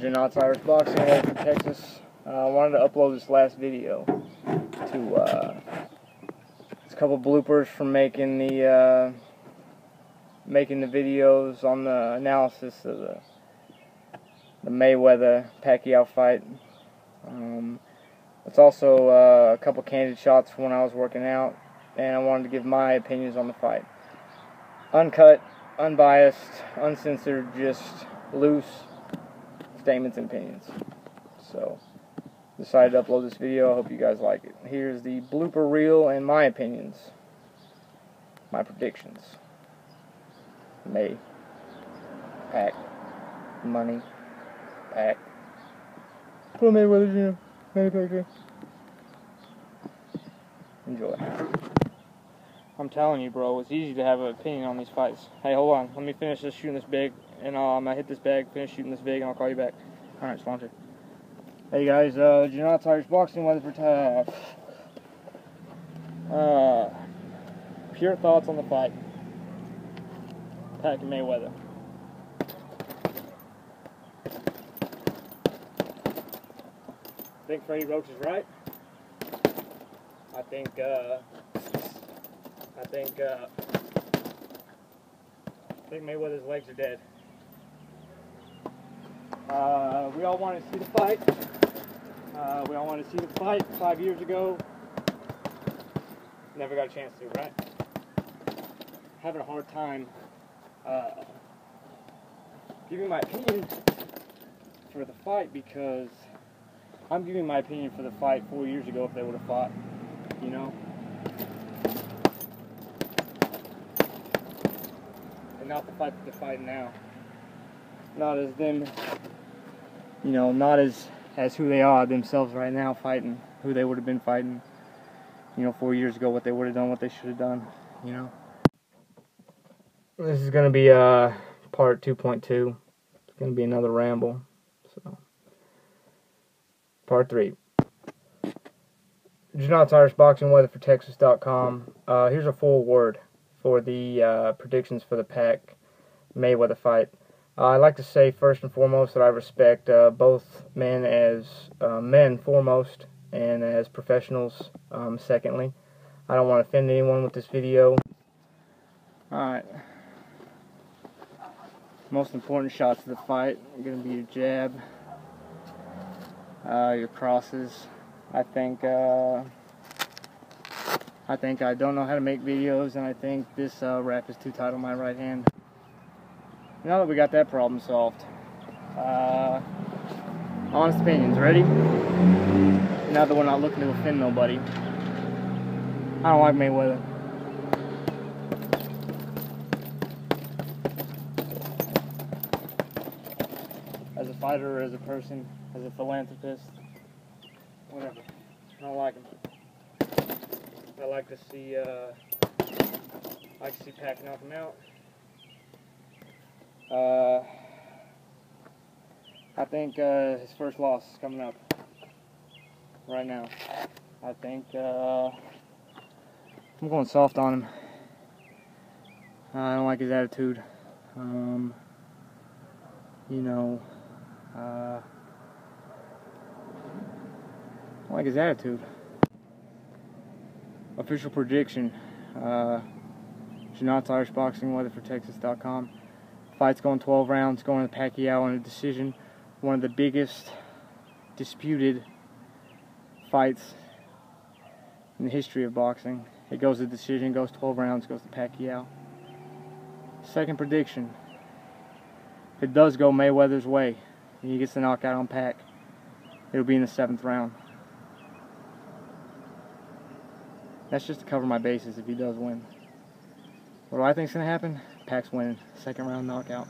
Jenot's Irish Boxing away from Texas. Uh, I wanted to upload this last video to uh, it's a couple bloopers from making the uh, making the videos on the analysis of the the Mayweather Pacquiao fight. Um, it's also uh, a couple candid shots from when I was working out, and I wanted to give my opinions on the fight. Uncut, unbiased, uncensored, just loose statements and opinions. So, decided to upload this video. I hope you guys like it. Here's the blooper reel and my opinions, my predictions. May, pack, money, pack. Put a Mayweather Jim. Manufacturer. Enjoy. I'm telling you, bro, it's easy to have an opinion on these fights. Hey, hold on. Let me finish this shooting this big, and uh, I'm gonna hit this bag, finish shooting this big, and I'll call you back. All right, sponsor. Hey guys, uh, Jenot's Irish Boxing Weatherford tough. Uh, pure thoughts on the fight. And Mayweather. I think Freddie Roach is right. I think, uh, I think, uh, I think Mayweather's legs are dead. Uh, we all want to see the fight. Uh, we all want to see the fight five years ago. Never got a chance to, right? Having a hard time uh, giving my opinion for the fight because I'm giving my opinion for the fight four years ago if they would have fought, you know? Not the fight that they're fighting now. Not as them, you know, not as, as who they are themselves right now fighting, who they would have been fighting, you know, four years ago, what they would have done, what they should have done, you know? This is going to be uh, part 2.2. It's going to be another ramble, so... Part 3. Jenot's Irish Boxing Weatherford Texas.com. Uh, here's a full word for the uh, predictions for the Pac Mayweather fight. Uh, I'd like to say first and foremost that I respect uh, both men as uh, men foremost and as professionals um, secondly. I don't want to offend anyone with this video. Alright. Most important shots of the fight are going to be your jab uh, your crosses. I think uh, I think I don't know how to make videos, and I think this uh, wrap is too tight on my right hand. Now that we got that problem solved, uh, honest opinions, ready? Now that we're not looking to offend nobody, I don't like Mayweather. As a fighter, as a person, as a philanthropist, whatever. I don't like him. I like to see, uh, I like to see Pac knock him out. Uh, I think uh, his first loss is coming up right now. I think uh, I'm going soft on him. I don't like his attitude. Um, you know, uh, I like his attitude. Official prediction. Uh, Irish Boxing, weatherfortexas.com. Fight's going 12 rounds, going to Pacquiao in a decision. One of the biggest disputed fights in the history of boxing. It goes to decision, goes 12 rounds, goes to Pacquiao. Second prediction. If it does go Mayweather's way, and he gets the knockout on Pac, it'll be in the seventh round. That's just to cover my bases if he does win. What do I think is going to happen? Pac's winning. Second round knockout.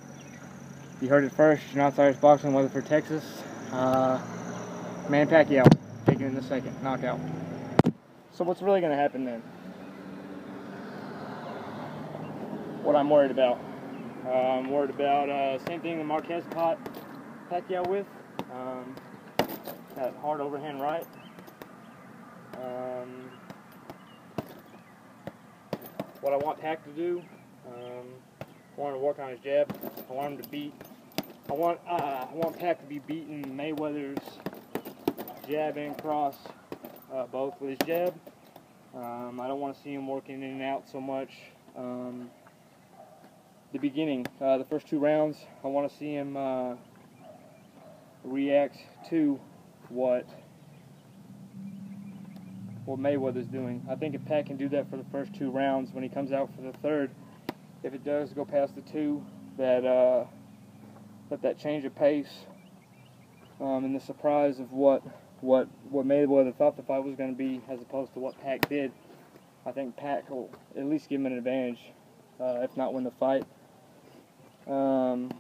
You heard it first. Jenot's Irish Boxing, Weatherford, Texas. Uh, Man Pacquiao taking in the second knockout. So what's really going to happen then? What I'm worried about. Uh, I'm worried about uh, same thing the Marquez caught Pacquiao with. Um, that hard overhand right. Um, what I want Pac to do. Um, I want to work on his jab. I want him to beat I want uh, I want Pac to be beating Mayweather's jab and cross, uh, both with his jab. Um, I don't want to see him working in and out so much. Um, the beginning, uh, the first two rounds, I want to see him uh, react to what what Mayweather's doing. I think if Pac can do that for the first two rounds, when he comes out for the third, if it does go past the two, that uh, that that change of pace um, and the surprise of what what what Mayweather thought the fight was going to be, as opposed to what Pac did, I think Pac will at least give him an advantage, uh, if not win the fight. Um,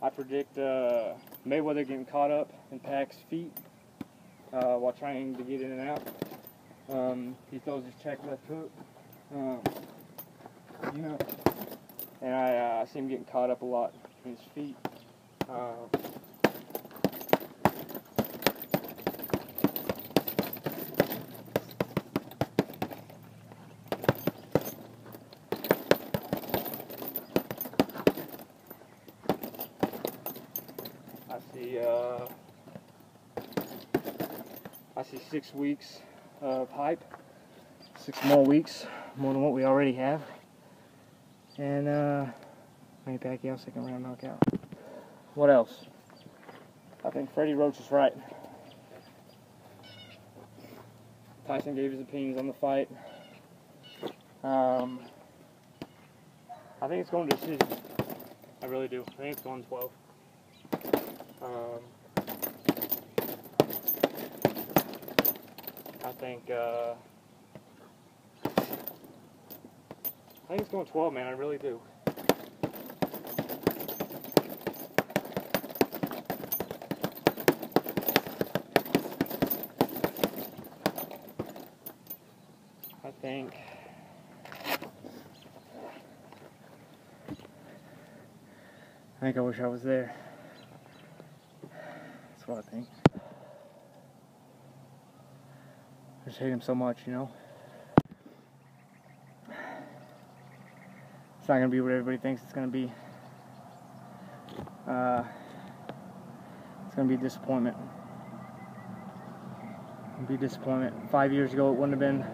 I predict uh, Mayweather getting caught up in Pac's feet uh, while trying to get in and out. Um, he throws his check left hook. Um, you know, and I, uh, see him getting caught up a lot between his feet. Uh, I see, uh, I see six weeks of hype, six more weeks, more than what we already have. And, uh, Manny Pacquiao, second round knockout. What else? I think Freddie Roach is right. Tyson gave his opinions on the fight. Um, I think it's going to decision. I really do. I think it's going 12. Um, I think uh, I think it's going 12, man. I really do. I think. I think I wish I was there. That's what I think. I just hate him so much, you know? It's not gonna be what everybody thinks it's gonna be. Uh, it's gonna be a disappointment. It'll be a disappointment. Five years ago, it wouldn't have been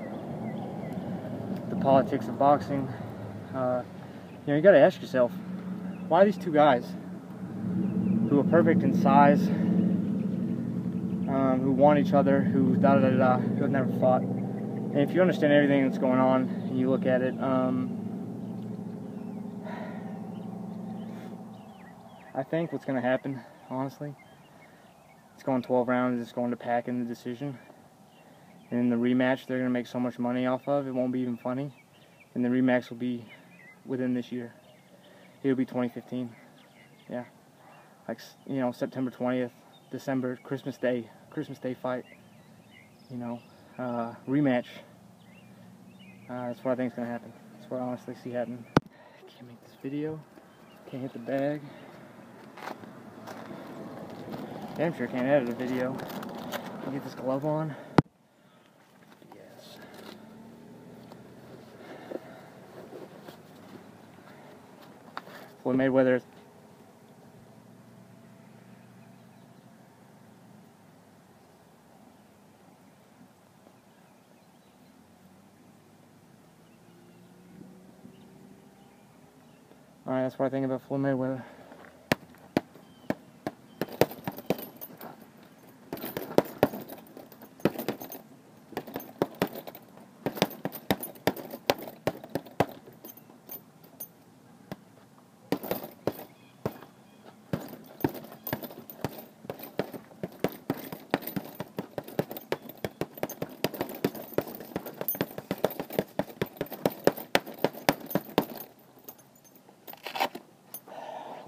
the politics of boxing. Uh, you know, you gotta ask yourself, why these two guys who are perfect in size, um, who want each other, who da da da da, who have never fought. And if you understand everything that's going on and you look at it, um, I think what's going to happen, honestly, it's going 12 rounds, it's going to pack in the decision. And in the rematch, they're going to make so much money off of, it won't be even funny. And the rematch will be within this year. It'll be 2015. Yeah. Like, you know, September 20th, December, Christmas Day, Christmas Day fight. You know, uh, rematch. Uh, that's what I think is going to happen. That's what I honestly see happening. Can't make this video. Can't hit the bag. Damn sure can't edit a video. Can get this glove on? Yes. Floyd Mayweather Alright, that's what I think about Floyd Mayweather.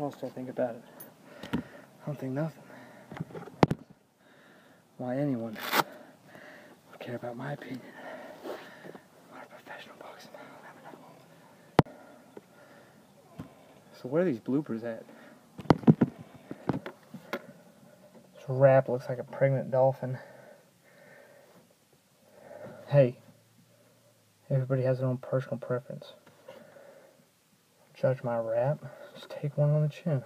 I think about it? I don't think nothing. Why anyone would care about my opinion? So where are these bloopers at? This rap looks like a pregnant dolphin. Hey, everybody has their own personal preference. Judge my rap. Just take one on the chin.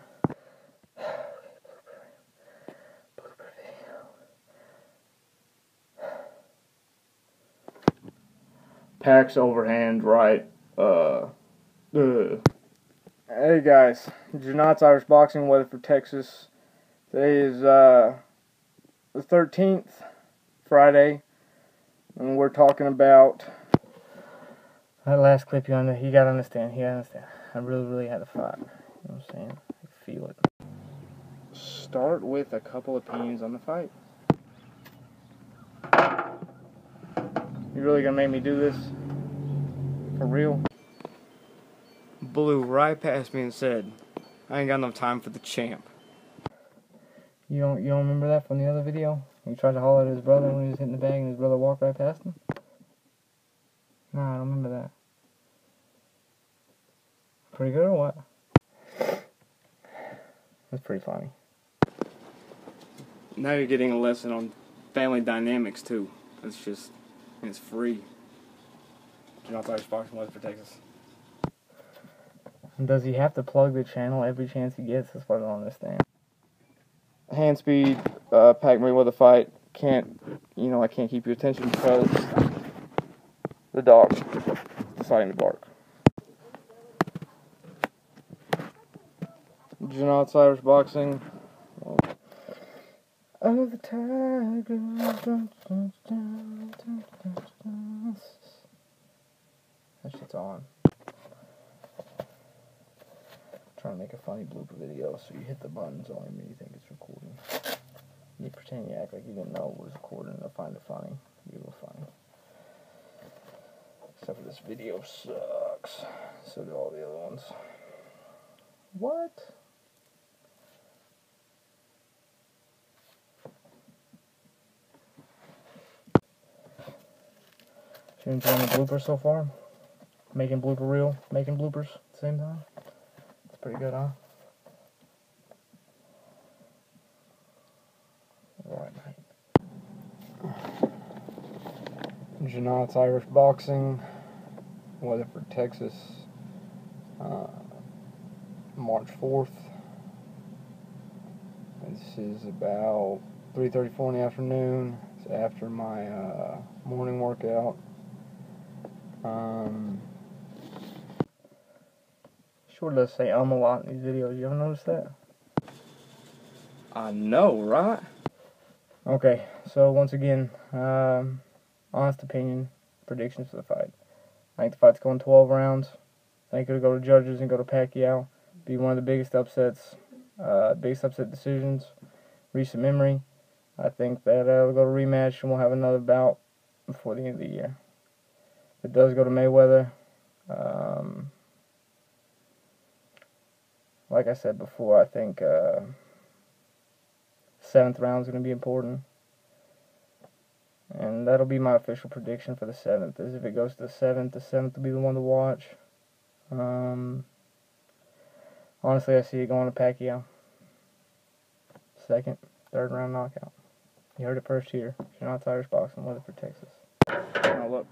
Pac's overhand right. Uh, uh. Hey guys, Jenot's Irish Boxing Weatherford Texas. Today is uh, the 13th, Friday, and we're talking about that last clip. You under, you gotta understand. You gotta understand. I really, really had to fight. You know what I'm saying? I feel it. Start with a couple opinions on the fight. You really gonna make me do this? For real? Blew right past me and said, I ain't got enough time for the champ. You don't you don't remember that from the other video? He tried to holler at his brother when he was hitting the bag and his brother walked right past him? No, I don't remember that. Pretty good or what? That's pretty funny. Now you're getting a lesson on family dynamics too. It's just it's free. Do not Irish Boxing Weatherford Texas. Does he have to plug the channel every chance he gets? That's what I don't understand. Hand speed, uh, Pac a fight. Can't, you know, I can't keep your attention because the dog is deciding to bark. Jenot's Irish Boxing. Oh, the tiger. That shit's on. trying to make a funny blooper video, so you hit the buttons only when you think it's recording. You pretend you act like you didn't know it was recording and find it funny. You will find. Except for this video sucks. So do all the other ones. What? You enjoying the bloopers so far? Making blooper reel, making bloopers at the same time? It's pretty good, huh? Alright, mate. Jenot's Irish Boxing, Weatherford, Texas, uh, March 4th. This is about 3.34 in the afternoon. It's after my uh, morning workout. Um, sure does say um a lot in these videos. You ever notice that? I know, right? Okay, so once again, um, honest opinion, predictions for the fight. I think the fight's going 12 rounds. I think it'll go to judges and go to Pacquiao. Be one of the biggest upsets, uh, biggest upset decisions, recent memory. I think that uh, we'll go to rematch and we'll have another bout before the end of the year it does go to Mayweather, um, like I said before, I think uh, seventh round is going to be important. And that'll be my official prediction for the seventh. Is if it goes to the seventh, the seventh will be the one to watch. Um, honestly, I see it going to Pacquiao. Second, third round knockout. You heard it first here. Jenot's Irish Boxing, Weatherford, Texas. Now look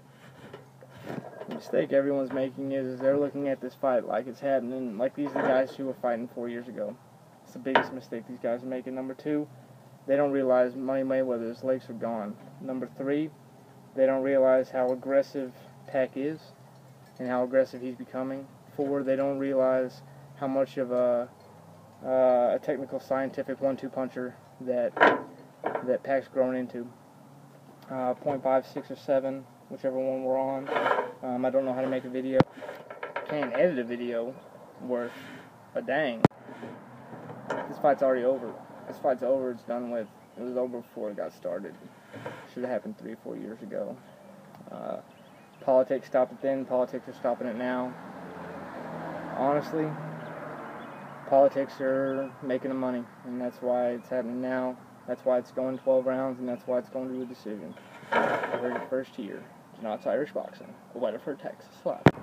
mistake everyone's making is, is they're looking at this fight like it's happening, like these are the guys who were fighting four years ago. It's the biggest mistake these guys are making. Number two, they don't realize Money Mayweather's legs are gone. Number three, they don't realize how aggressive Pac is and how aggressive he's becoming. Four, they don't realize how much of a, uh, a technical, scientific one-two puncher that that Pac's grown into. Uh, 0.5, 6, or 7, whichever one we're on. Um, I don't know how to make a video. Can't edit a video worth a dang. This fight's already over. This fight's over. It's done with. It was over before it got started. Should have happened three four years ago. Uh, politics stopped it then. Politics are stopping it now. Honestly, politics are making the money, and that's why it's happening now. That's why it's going 12 rounds, and that's why it's going to a decision. First here. Jenot's Irish Boxing, Weatherford, Texas. Live.